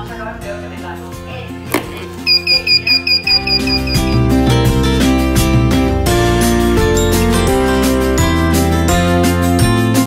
vamos a acabar peor que me.